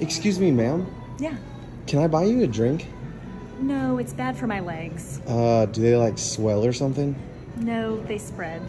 Excuse me, ma'am. Yeah. Can I buy you a drink? No, it's bad for my legs. Uh, do they like swell or something? No, they spread.